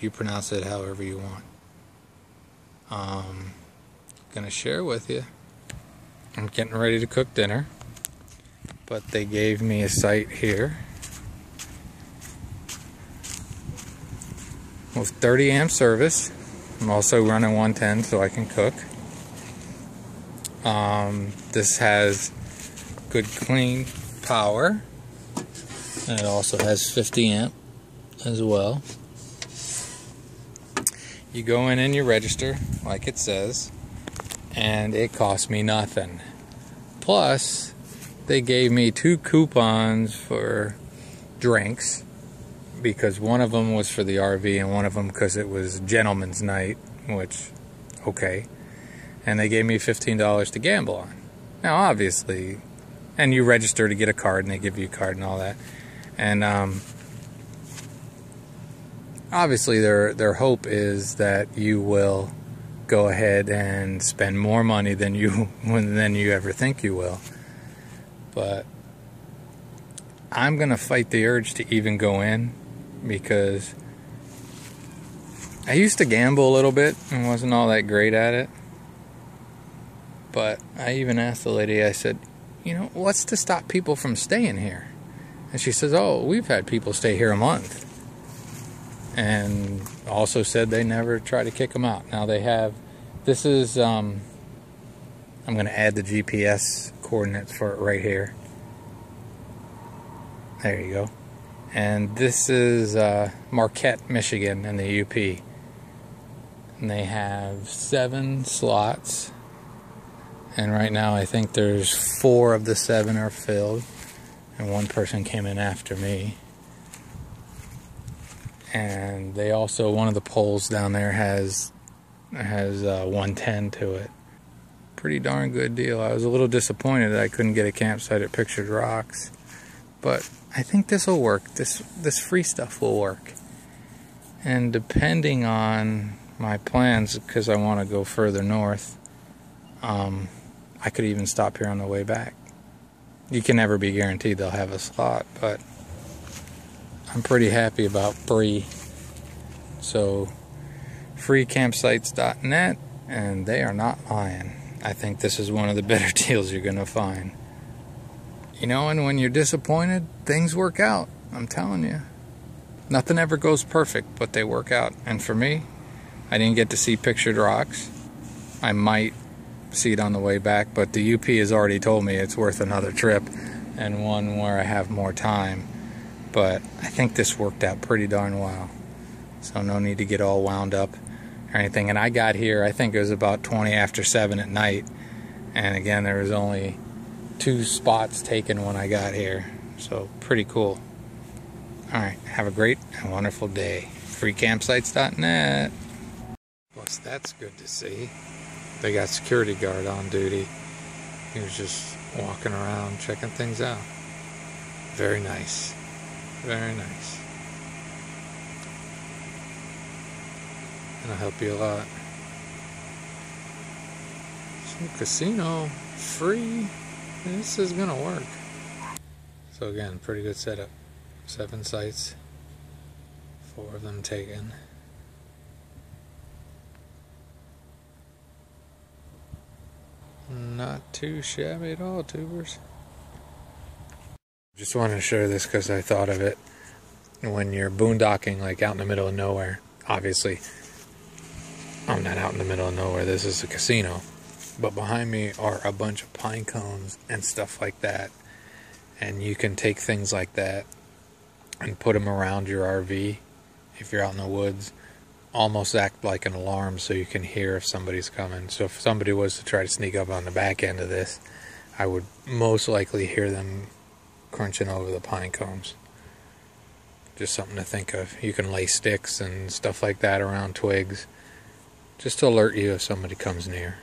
You pronounce it however you want. Um, gonna share with you. I'm getting ready to cook dinner, but they gave me a site here with 30 amp service. I'm also running 110 so I can cook. Um, this has good clean power and it also has 50 amp as well. You go in and you register like it says and it cost me nothing. Plus they gave me two coupons for drinks because one of them was for the RV and one of them because it was gentleman's night, which, okay. And they gave me $15 to gamble on. Now, obviously, and you register to get a card and they give you a card and all that. And um, obviously, their, their hope is that you will go ahead and spend more money than you than you ever think you will. But I'm going to fight the urge to even go in because I used to gamble a little bit and wasn't all that great at it. But I even asked the lady, I said, you know, what's to stop people from staying here? And she says, oh, we've had people stay here a month. And also said they never try to kick them out. Now they have, this is, um, I'm going to add the GPS coordinates for it right here. There you go and this is uh, Marquette, Michigan, in the UP. And they have seven slots, and right now I think there's four of the seven are filled, and one person came in after me. And they also one of the poles down there has has uh, 110 to it. Pretty darn good deal. I was a little disappointed that I couldn't get a campsite at Pictured Rocks, but I think this will work. This this free stuff will work. And depending on my plans, because I want to go further north, um, I could even stop here on the way back. You can never be guaranteed they'll have a slot, but I'm pretty happy about free. So, freecampsites.net, and they are not lying. I think this is one of the better deals you're going to find. You know, and when you're disappointed, things work out. I'm telling you. Nothing ever goes perfect, but they work out. And for me, I didn't get to see pictured rocks. I might see it on the way back, but the UP has already told me it's worth another trip and one where I have more time. But I think this worked out pretty darn well. So no need to get all wound up or anything. And I got here, I think it was about 20 after 7 at night. And again, there was only two spots taken when I got here. So pretty cool. Alright, have a great and wonderful day. Freecampsites.net. Plus that's good to see. They got security guard on duty. He was just walking around checking things out. Very nice. Very nice. I'll help you a lot. Casino free. This is gonna work. So again, pretty good setup. Seven sites, four of them taken. Not too shabby at all, tubers. Just wanted to share this because I thought of it when you're boondocking, like out in the middle of nowhere. Obviously, I'm not out in the middle of nowhere. This is a casino. But behind me are a bunch of pine cones and stuff like that. And you can take things like that and put them around your RV if you're out in the woods. Almost act like an alarm so you can hear if somebody's coming. So if somebody was to try to sneak up on the back end of this, I would most likely hear them crunching over the pine cones. Just something to think of. You can lay sticks and stuff like that around twigs just to alert you if somebody comes near.